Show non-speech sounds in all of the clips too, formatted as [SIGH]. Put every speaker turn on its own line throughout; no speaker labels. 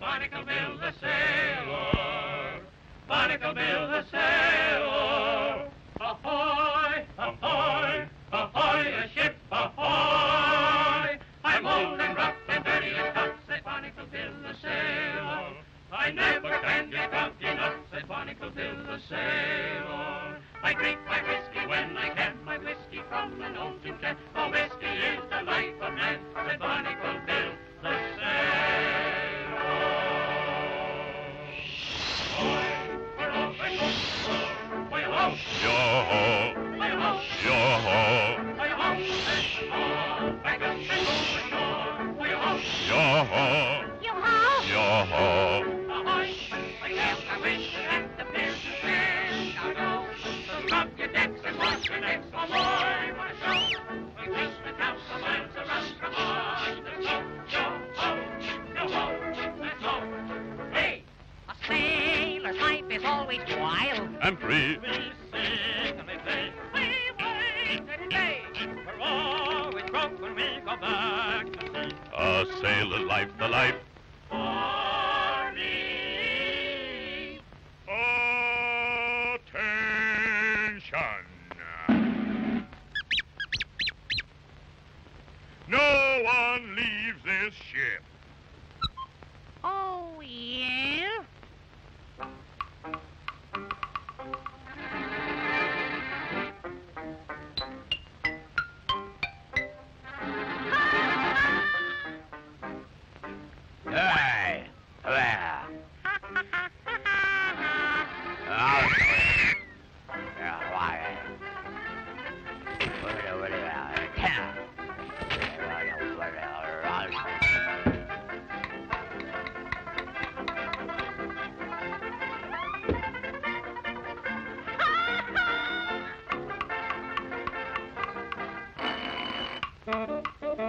Barnacle Bill the sailor, Barnacle Bill the sailor. Ahoy, ahoy, ahoy, a ship ahoy! I'm old and rough and dirty and tough, said Barnacle Bill the sailor. I never can get drunk enough, said Barnacle Bill the sailor. I drink my whiskey when I can, my whiskey from an old tin can. For whiskey is the life of man, said Barnacle Bill
is always wild.
And free.
we sing and we play. We wait every day. We're always drunk when we go back to sea.
A sailor's life, the life.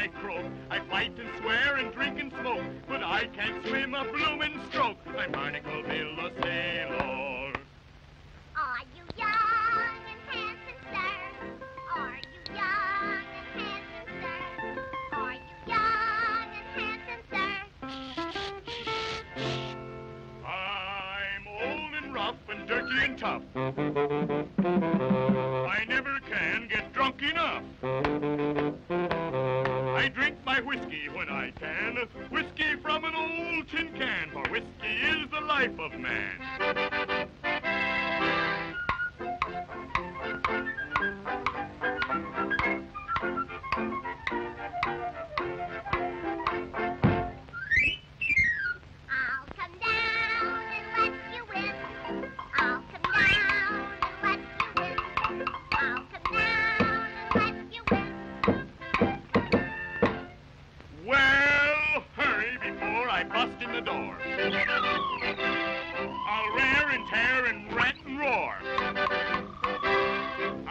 I croak. I fight and swear and drink and smoke, but I can't swim a bloomin' stroke. I'm Barnacle Bill the sailor.
Are you young and handsome, sir? Are you young and handsome, sir? Are you young and handsome, sir?
I'm old and rough and dirty and tough. I never can get drunk enough. I drink my whiskey when I can, whiskey from an old tin can, for whiskey is the life of man.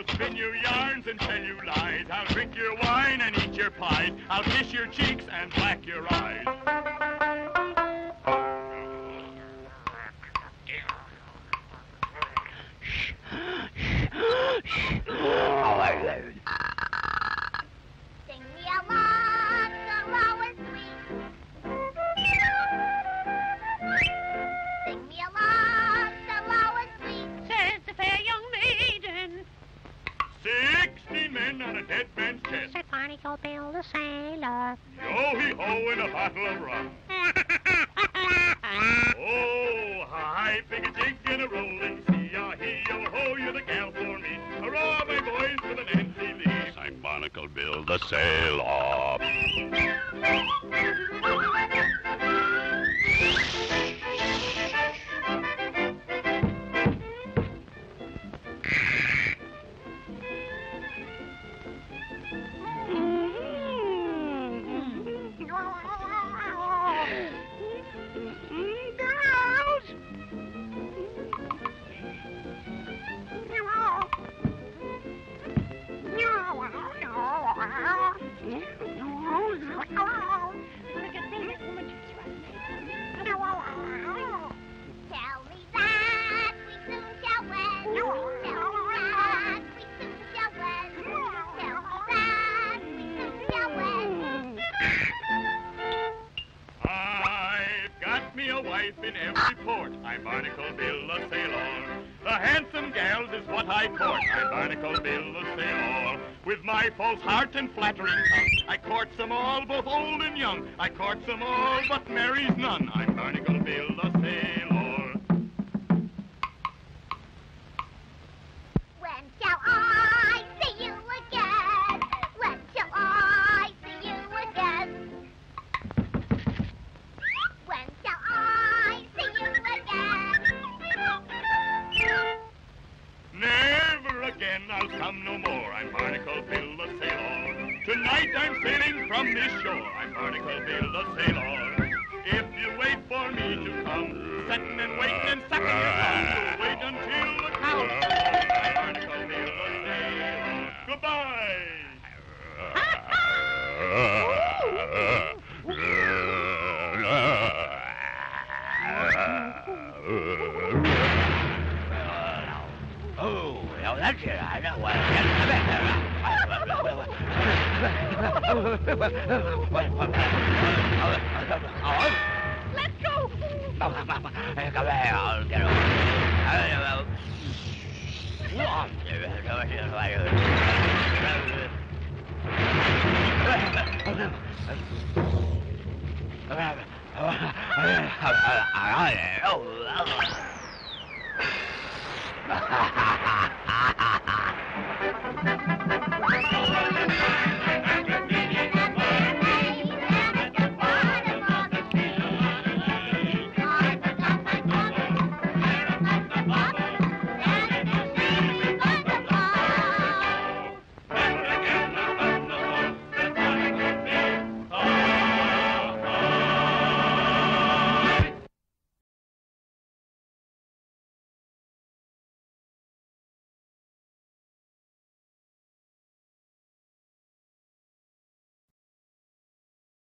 I'll
spin you yarns and tell you lies. I'll drink your wine and eat your pies. I'll kiss your cheeks and black your eyes. Sixteen men on a dead man's chest.
Said Barnacle Bill the sailor.
Yo-he-ho in a bottle of rum. [LAUGHS] Oh, hi, big a jig and a rolling sea. Ah, hee, oh, ho, you're the gal for me. Hurrah, my boys, for the Nancy Lee.
Sang Barnacle Bill the sailor. [LAUGHS]
Tell
in every port. I'm Barnacle Bill the sailor. The handsome gals is what I court. I'm Barnacle Bill the sailor. With my false heart and flattering tongue, I courts them all, both old and young. I courts them all, but marries none. I'm Barnacle Bill the sailor. Tonight I'm sailing from this shore. I'm Barnacle Bill the sailor. If you wait for me to come, setting and waiting and sucking your thumb, you'll wait until the come. I'm Barnacle Bill the sailor. Goodbye.
Let's go!
Come here, old girl. What? Ha ha ha ha!